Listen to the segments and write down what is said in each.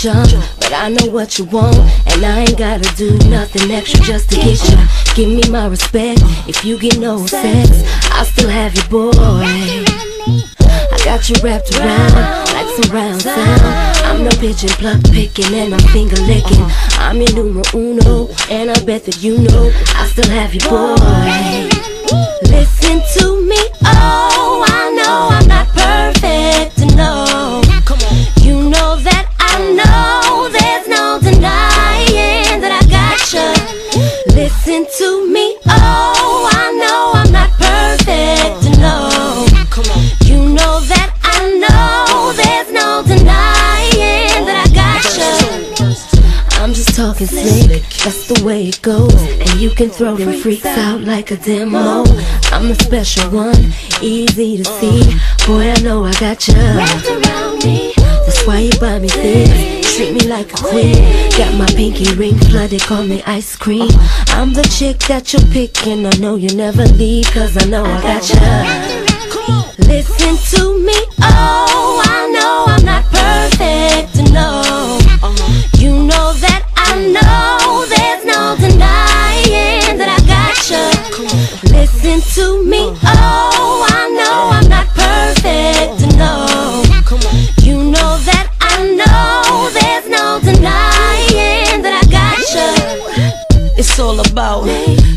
junk, but I know what you want, and I ain't gotta do nothing extra just to get you. Give me my respect. If you get no sex, I still have you, boy. I got you wrapped around like some round sound. I'm no pigeon pluck picking and I'm finger licking. I'm your numero uno, and I bet that you know I still have you, boy. Listen talking slick, that's the way it goes. And you can throw them freaks out like a demo. I'm the special one, easy to see. Boy, I know I got you. That's why you buy me things. Treat me like a queen. Got my pinky ring flooded, call me ice cream. I'm the chick that you're picking. I know you never leave, cause I know I got you. Listen to me, oh, to me, oh, I know I'm not perfect, no. You know that I know there's no denying that I got you. It's all about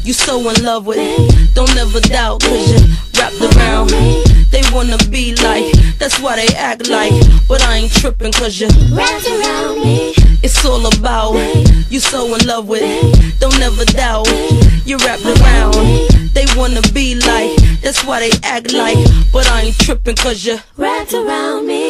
you so in love with me. Don't ever doubt cause you wrapped around me. They wanna be like, that's why they act like But I ain't tripping cause you Wrapped around me. It's all about you so in love with me. Don't ever doubt you wrapped around They wanna be like, that's why they act like But I ain't tripping cause you wrapped around. Me,